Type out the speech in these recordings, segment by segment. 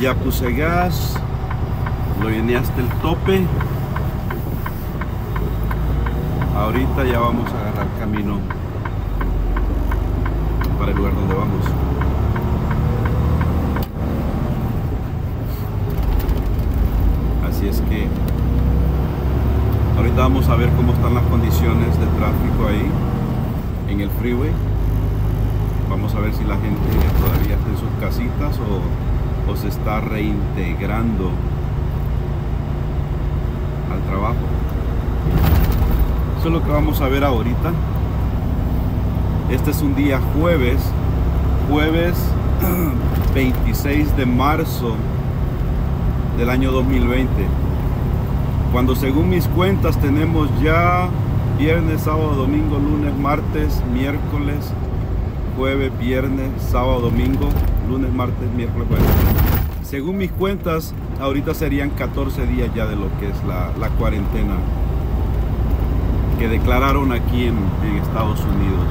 ya puse gas, lo llené hasta el tope. Ahorita ya vamos a agarrar camino para el lugar donde vamos. Así es que ahorita vamos a ver cómo están las condiciones de tráfico ahí en el freeway. Vamos a ver si la gente todavía está en sus casitas o, o se está reintegrando al trabajo. Eso es lo que vamos a ver ahorita. Este es un día jueves, jueves 26 de marzo del año 2020. Cuando según mis cuentas tenemos ya viernes, sábado, domingo, lunes, martes, miércoles, jueves, viernes, sábado, domingo, lunes, martes, miércoles, jueves. Según mis cuentas, ahorita serían 14 días ya de lo que es la, cuarentena que declararon aquí en, Estados Unidos.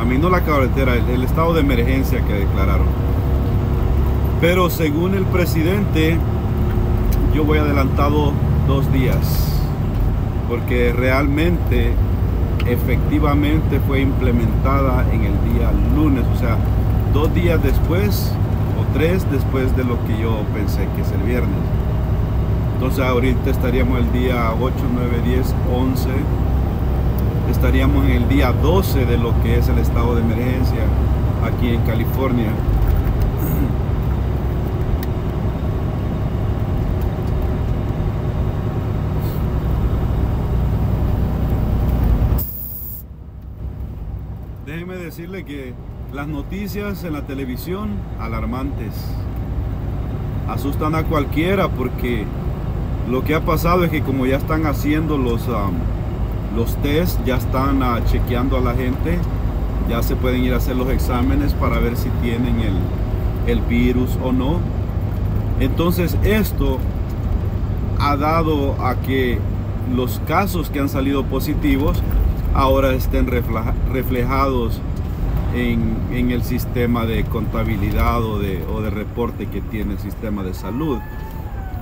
A mí no la cuarentena, el, el estado de emergencia que declararon. Pero según el presidente, yo voy adelantado dos días, porque realmente, efectivamente fue implementada en el día lunes, o sea, dos días después o tres después de lo que yo pensé que es el viernes. Entonces ahorita estaríamos el día 8, 9, 10, 11. Estaríamos en el día 12 de lo que es el estado de emergencia aquí en California. Déjeme decirle que las noticias en la televisión alarmantes asustan a cualquiera porque lo que ha pasado es que como ya están haciendo los, los test, ya están uh, chequeando a la gente, ya se pueden ir a hacer los exámenes para ver si tienen el, el virus o no. Entonces esto ha dado a que los casos que han salido positivos ahora estén reflejados en, en, el sistema de contabilidad o de, o de reporte que tiene el sistema de salud.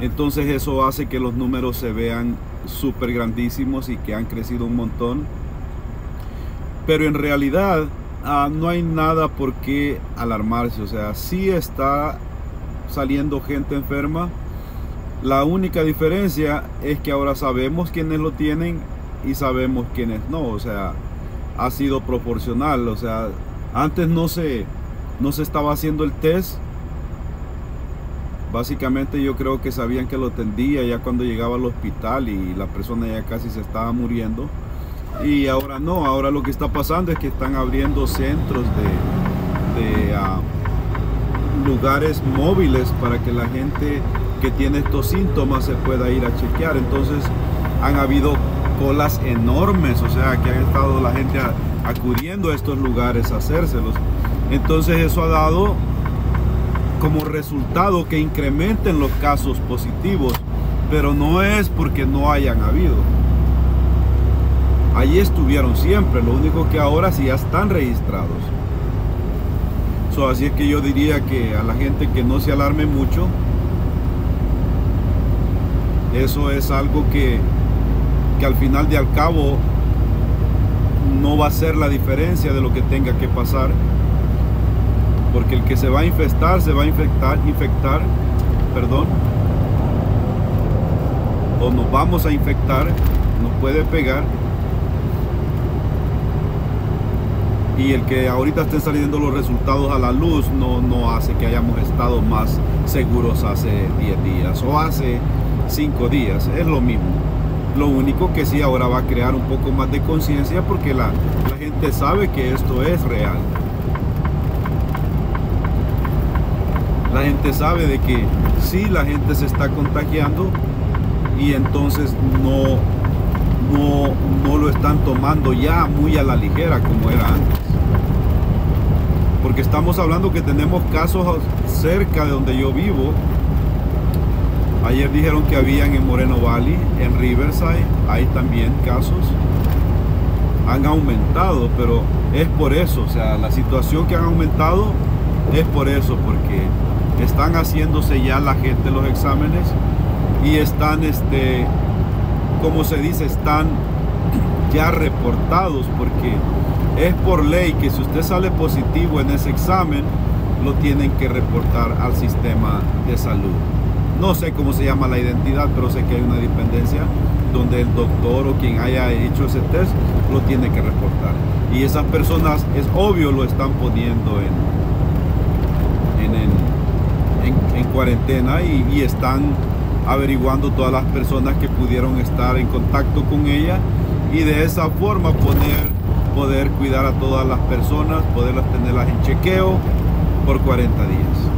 Entonces eso hace que los números se vean súper grandísimos y que han crecido un montón. Pero en realidad uh, no hay nada por qué alarmarse. O sea, sí está saliendo gente enferma. La única diferencia es que ahora sabemos quiénes lo tienen y sabemos quiénes no. O sea, ha sido proporcional. O sea, antes no se, no se estaba haciendo el test básicamente yo creo que sabían que lo tendía ya cuando llegaba al hospital y la persona ya casi se estaba muriendo. Y ahora no, ahora lo que está pasando es que están abriendo centros de, de uh, lugares móviles para que la gente que tiene estos síntomas se pueda ir a chequear. Entonces han habido colas enormes, o sea que ha estado la gente acudiendo a estos lugares a hacérselos. Entonces eso ha dado como resultado que incrementen los casos positivos, pero no es porque no hayan habido. Allí estuvieron siempre, lo único que ahora sí ya están registrados. So, así es que yo diría que a la gente que no se alarme mucho, eso es algo que, que al final de al cabo no va a ser la diferencia de lo que tenga que pasar porque el que se va a infestar se va a infectar, infectar, perdón, o nos vamos a infectar, nos puede pegar. Y el que ahorita estén saliendo los resultados a la luz no, no hace que hayamos estado más seguros hace 10 días o hace 5 días, es lo mismo. Lo único que sí ahora va a crear un poco más de conciencia porque la, gente sabe que esto es real. la gente sabe de que sí la gente se está contagiando y entonces no, no, no lo están tomando ya muy a la ligera como era antes. Porque estamos hablando que tenemos casos cerca de donde yo vivo. Ayer dijeron que habían en Moreno Valley, en Riverside, hay también casos. Han aumentado, pero es por eso, o sea, la situación que han aumentado es por eso, porque están haciéndose ya la gente los exámenes y están, este, como se dice, están ya reportados, porque es por ley que si usted sale positivo en ese examen, lo tienen que reportar al sistema de salud. No sé cómo se llama la identidad, pero sé que hay una dependencia donde el doctor o quien haya hecho ese test lo tiene que reportar. Y esas personas, es obvio, lo están poniendo en, en, cuarentena y, están averiguando todas las personas que pudieron estar en contacto con ella y de esa forma poder cuidar a todas las personas, poderlas tenerlas en chequeo por 40 días.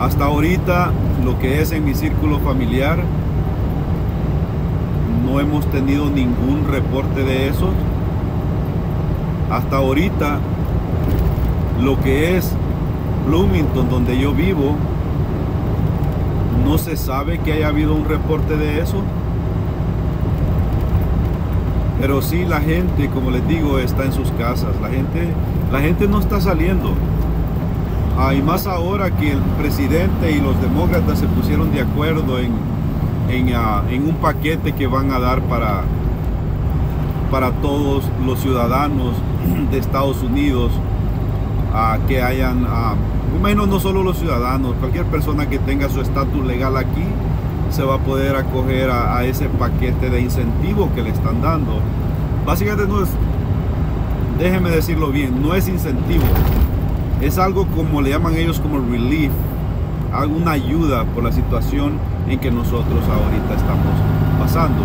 Hasta ahorita lo que es en mi círculo familiar no hemos tenido ningún reporte de eso. Hasta ahorita lo que es Bloomington donde yo vivo no se sabe que haya habido un reporte de eso. Pero sí la gente, como les digo, está en sus casas. La gente, la gente no está saliendo. Ah, y más ahora que el presidente y los demócratas se pusieron de acuerdo en, en, ah, un paquete que van a dar para, para todos los ciudadanos de Estados Unidos ah, que hayan, menos no solo los ciudadanos, cualquier persona que tenga su estatus legal aquí se va a poder acoger a, ese paquete de incentivo que le están dando. Básicamente no es, déjeme decirlo bien, no es incentivo, es algo como le llaman ellos como relief, alguna ayuda por la situación en que nosotros ahorita estamos pasando.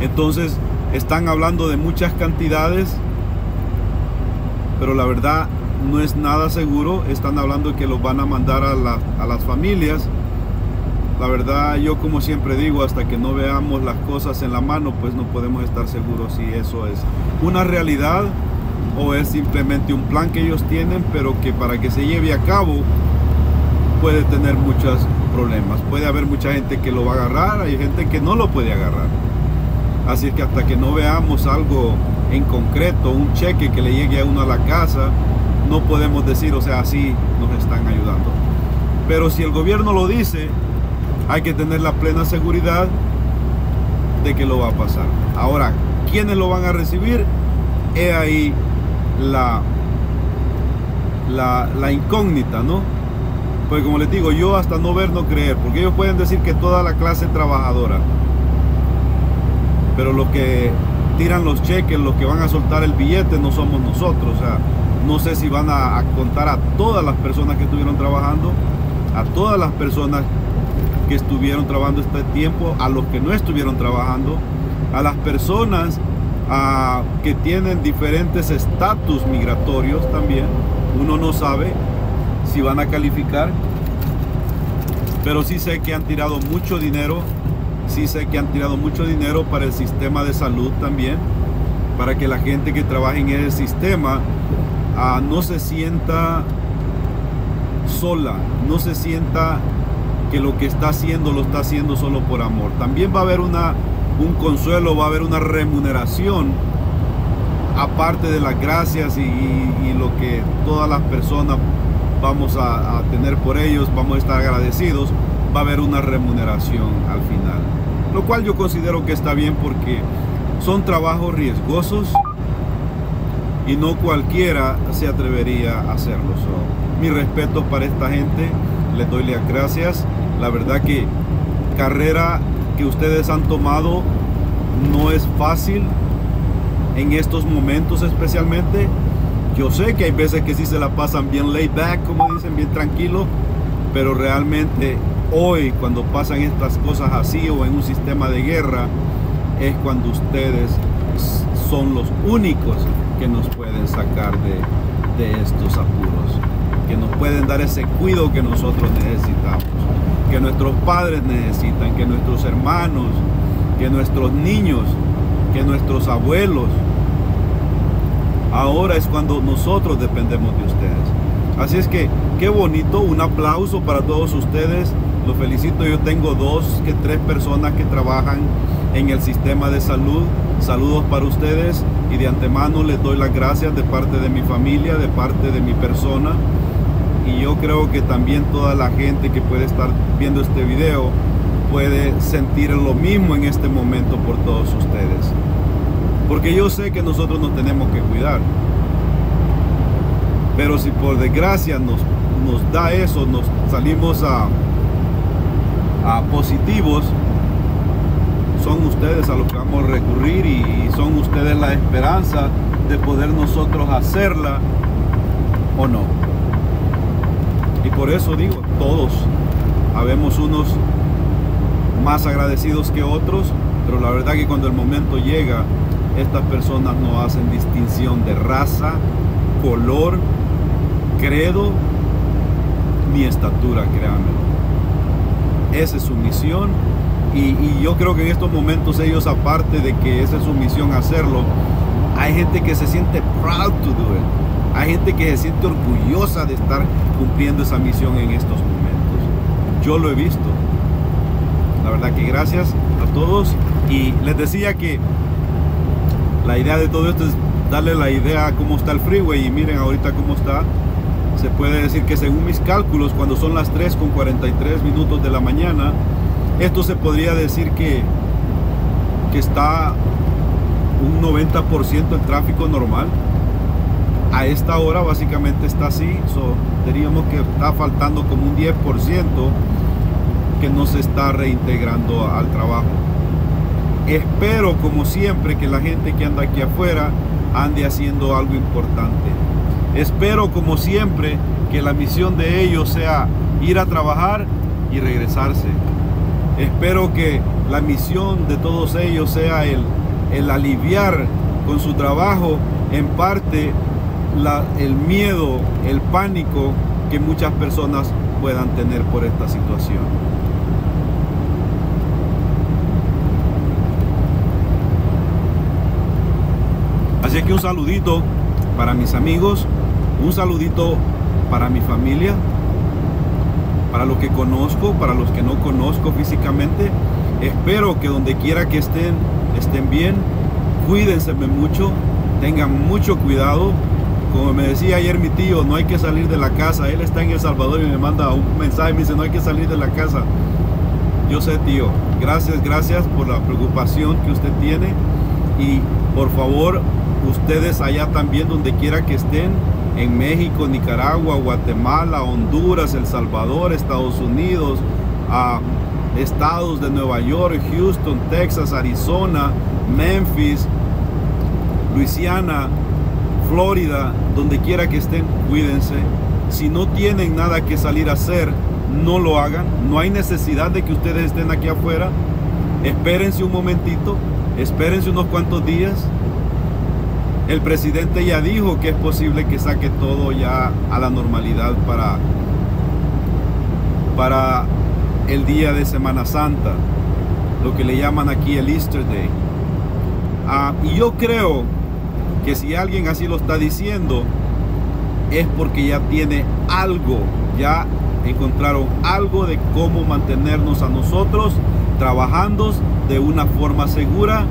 Entonces, están hablando de muchas cantidades, pero la verdad no es nada seguro. Están hablando que los van a mandar a, a las familias la verdad, yo como siempre digo, hasta que no veamos las cosas en la mano, pues no podemos estar seguros si eso es una realidad o es simplemente un plan que ellos tienen, pero que para que se lleve a cabo puede tener muchos problemas. Puede haber mucha gente que lo va a agarrar, hay gente que no lo puede agarrar. Así es que hasta que no veamos algo en concreto, un cheque que le llegue a uno a la casa, no podemos decir, o sea, así nos están ayudando. Pero si el gobierno lo dice, hay que tener la plena seguridad de que lo va a pasar. Ahora, ¿quiénes lo van a recibir? He ahí la, la, incógnita, ¿no? Pues como les digo, yo hasta no ver, no creer, porque ellos pueden decir que toda la clase trabajadora, pero los que tiran los cheques, los que van a soltar el billete, no somos nosotros. O sea, no sé si van a, a contar a todas las personas que estuvieron trabajando, a todas las personas que estuvieron trabajando este tiempo, a los que no estuvieron trabajando, a las personas que tienen diferentes estatus migratorios también. Uno no sabe si van a calificar, pero sí sé que han tirado mucho dinero, sí sé que han tirado mucho dinero para el sistema de salud también, para que la gente que trabaja en ese sistema ah, no se sienta sola, no se sienta que lo que está haciendo lo está haciendo solo por amor. También va a haber una, un consuelo, va a haber una remuneración, aparte de las gracias y, lo que todas las personas vamos a, tener por ellos, vamos a estar agradecidos, va a haber una remuneración al final. Lo cual yo considero que está bien porque son trabajos riesgosos y no cualquiera se atrevería a hacerlo. mi respeto para esta gente, les doy las gracias la verdad que carrera que ustedes han tomado no es fácil en estos momentos especialmente. Yo sé que hay veces que sí se la pasan bien laid back, como dicen, bien tranquilo, pero realmente hoy cuando pasan estas cosas así o en un sistema de guerra, es cuando ustedes son los únicos que nos pueden sacar de, de estos apuros, que nos pueden dar ese cuidado que nosotros necesitamos que nuestros padres necesitan, que nuestros hermanos, que nuestros niños, que nuestros abuelos. Ahora es cuando nosotros dependemos de ustedes. Así es que qué bonito, un aplauso para todos ustedes. Los felicito, yo tengo dos que tres personas que trabajan en el sistema de salud Saludos para ustedes y de antemano les doy las gracias de parte de mi familia, de parte de mi persona. Y yo creo que también toda la gente que puede estar viendo este video puede sentir lo mismo en este momento por todos ustedes. Porque yo sé que nosotros nos tenemos que cuidar. Pero si por desgracia nos, nos da eso, nos salimos a, a positivos, son ustedes a los que vamos a recurrir y son ustedes la esperanza de poder nosotros hacerla o no. Y por eso digo, todos habemos unos más agradecidos que otros, pero la verdad que cuando el momento llega, estas personas no hacen distinción de raza, color, credo ni estatura, créanme. Esa es su misión y, y, yo creo que en estos momentos ellos, aparte de que esa es su misión hacerlo, hay gente que se siente proud to do it. Hay gente que se siente orgullosa de estar cumpliendo esa misión en estos momentos. Yo lo he visto. La verdad que gracias a todos. Y les decía que la idea de todo esto es darle la idea a cómo está el freeway. Y miren ahorita cómo está. Se puede decir que según mis cálculos, cuando son las 3 con 43 minutos de la mañana, esto se podría decir que, que está un 90% el tráfico normal. A esta hora básicamente está así. So, diríamos que está faltando como un 10% que no se está reintegrando al trabajo. Espero como siempre que la gente que anda aquí afuera ande haciendo algo importante. Espero como siempre que la misión de ellos sea ir a trabajar y regresarse. Espero que la misión de todos ellos sea el, el aliviar con su trabajo en parte el miedo, el pánico que muchas personas puedan tener por esta situación. Así que un saludito para mis amigos, un saludito para mi familia, para los que conozco, para los que no conozco físicamente. Espero que donde quiera que estén, estén bien. Cuídense mucho, tengan mucho cuidado. Como me decía ayer mi tío, no hay que salir de la casa. Él está en El Salvador y me manda un mensaje, me dice, no hay que salir de la casa. Yo sé, tío, gracias, gracias por la preocupación que usted tiene. Y por favor, ustedes allá también, donde quiera que estén, en México, Nicaragua, Guatemala, Honduras, El Salvador, Estados Unidos, a estados de Nueva York, Houston, Texas, Arizona, Memphis, Luisiana, Florida, donde quiera que estén, cuídense. Si no tienen nada que salir a hacer, no lo hagan. No hay necesidad de que ustedes estén aquí afuera. Espérense un momentito, espérense unos cuantos días el presidente ya dijo que es posible que saque todo ya a la normalidad para, para el día de Semana Santa, lo que le llaman aquí el Easter Day. Ah, y yo creo que si alguien así lo está diciendo, es porque ya tiene algo, ya encontraron algo de cómo mantenernos a nosotros trabajando de una forma segura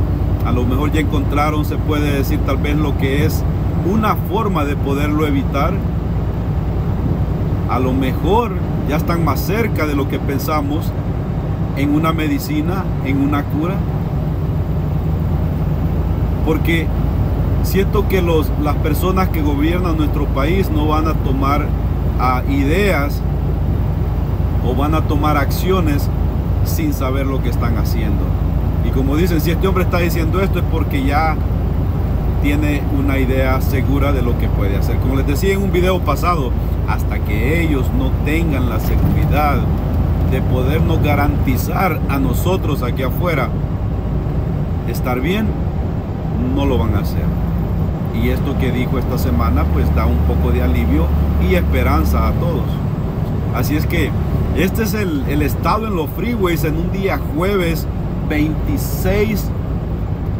a lo mejor ya encontraron, se puede decir tal vez lo que es una forma de poderlo evitar. A lo mejor ya están más cerca de lo que pensamos en una medicina, en una cura. Porque siento que los, las personas que gobiernan nuestro país no van a tomar a ideas o van a tomar acciones sin saber lo que están haciendo. Y como dicen, si este hombre está diciendo esto es porque ya tiene una idea segura de lo que puede hacer. Como les decía en un video pasado, hasta que ellos no tengan la seguridad de podernos garantizar a nosotros aquí afuera estar bien, no lo van a hacer. Y esto que dijo esta semana pues da un poco de alivio y esperanza a todos. Así es que este es el, estado en los freeways en un día jueves 26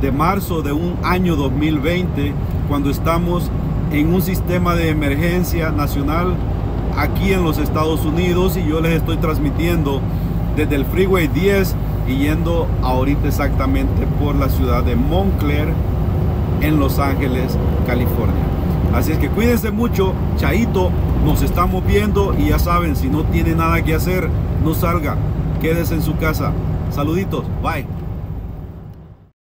de marzo de un año 2020, cuando estamos en un sistema de emergencia nacional aquí en los Estados Unidos y yo les estoy transmitiendo desde el Freeway 10 y yendo ahorita exactamente por la ciudad de Montclair en Los Ángeles, California. Así es que cuídense mucho, Chaito, nos estamos viendo y ya saben, si no tiene nada que hacer, no salga, quédese en su casa. Saluditos, bye.